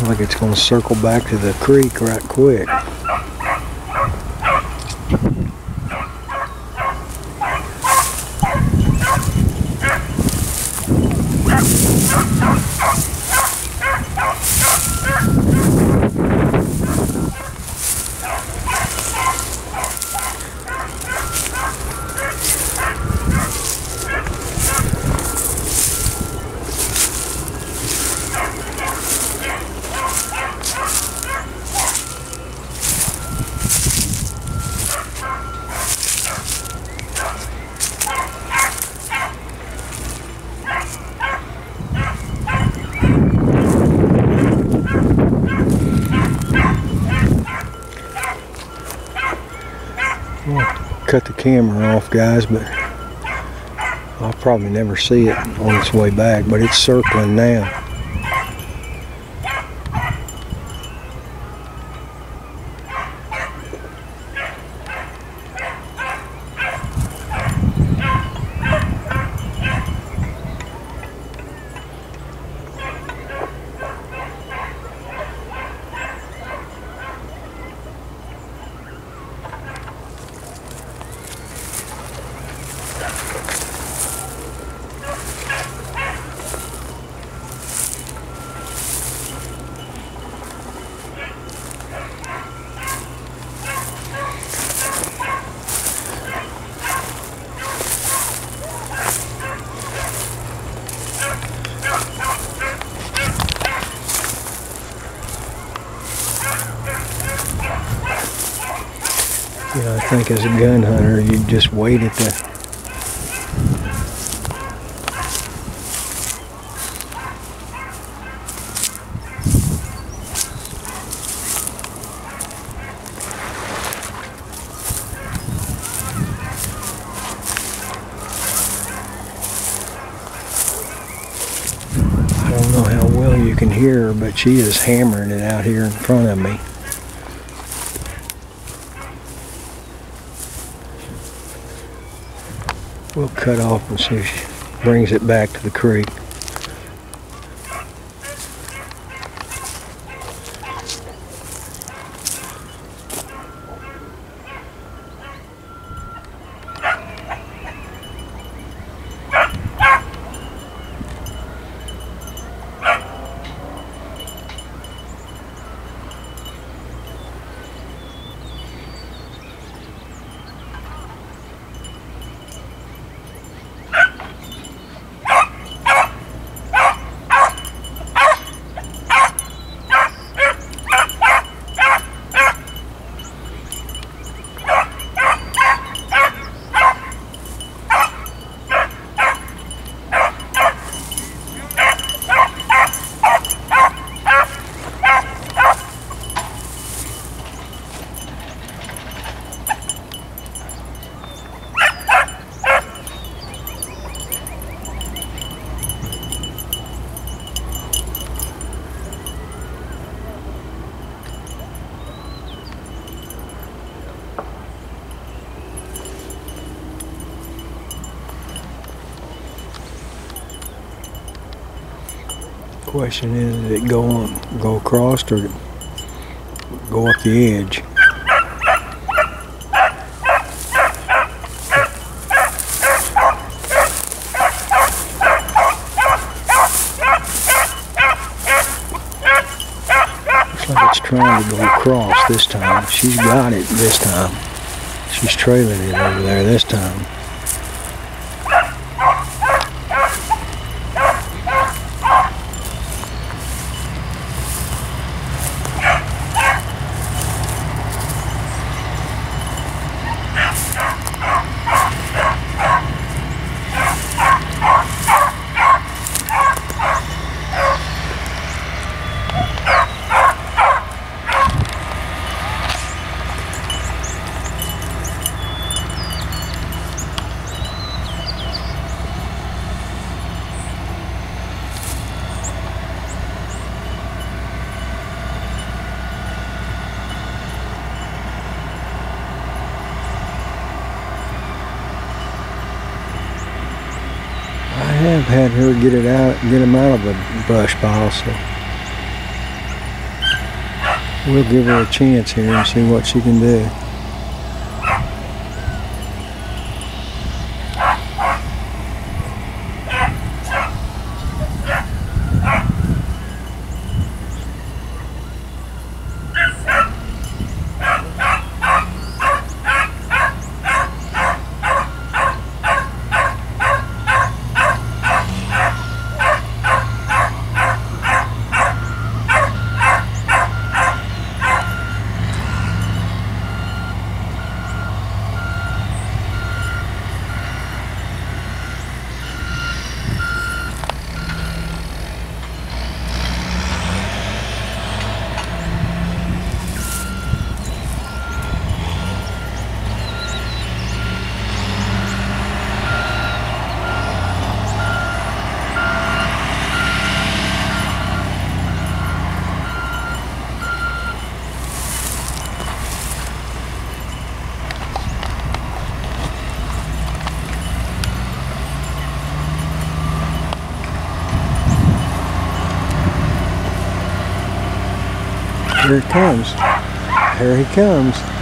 Looks like it's going to circle back to the creek right quick. Cut the camera off guys but I'll probably never see it on its way back but it's circling now You know, I think as a gun hunter, you just wait at the I don't know how well you can hear but she is hammering it out here in front of me. We'll cut off and see if she brings it back to the creek. Question is, did it go on, go across or go up the edge? Looks like it's trying to go across this time. She's got it this time. She's trailing it over there this time. have had her get it out, get them out of the brush pile, so we'll give her a chance here and see what she can do. Here it comes. Here he comes.